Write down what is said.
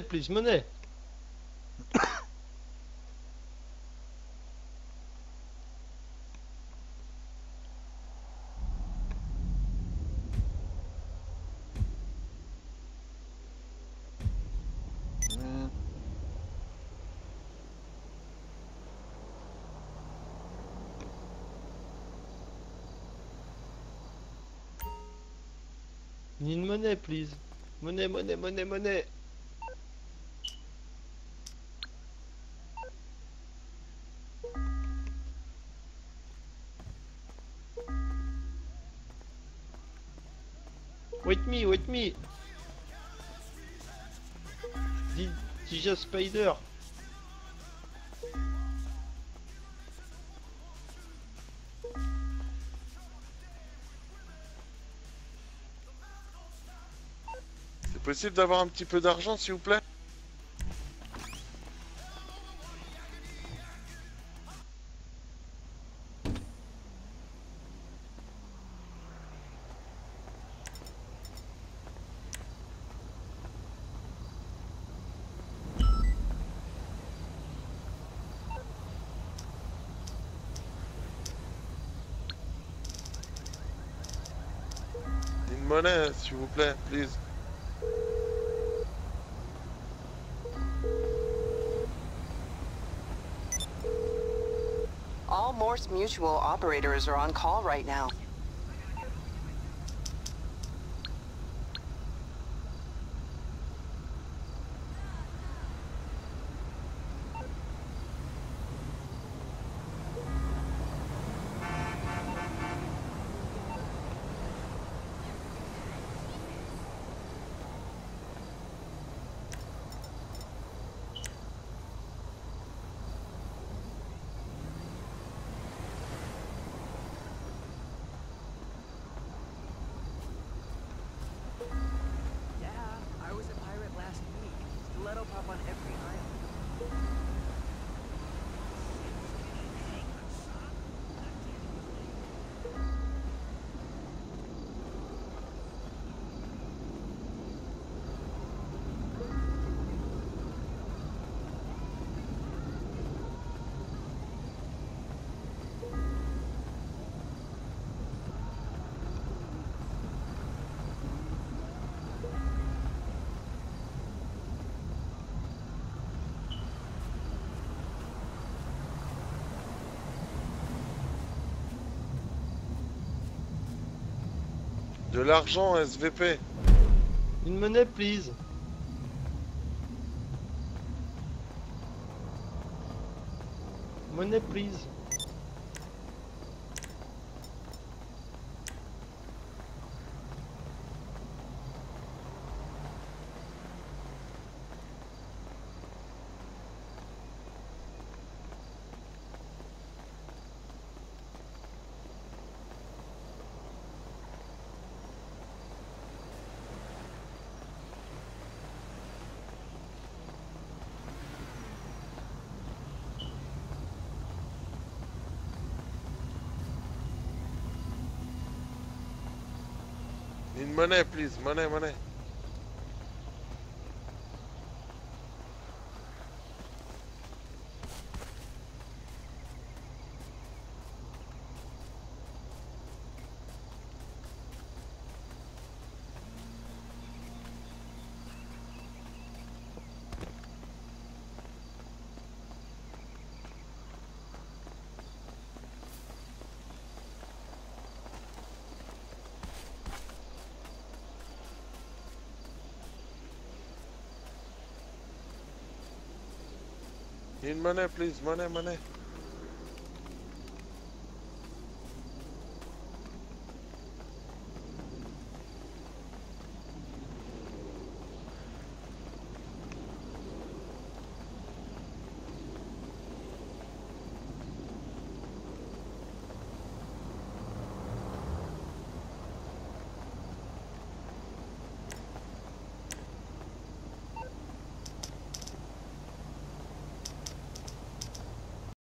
Please, money. Hmm. Need money, please. Money, money, money, money. Wait me, me. DJ Spider. C'est possible d'avoir un petit peu d'argent, s'il vous plaît? Monnaie, s'il vous plaît, please. All Morse Mutual operators are on call right now. De l'argent, SVP. Une monnaie, please. Money, please. Une monnaie, please. Monnaie, monnaie. Une monnaie, please. Monnaie, monnaie.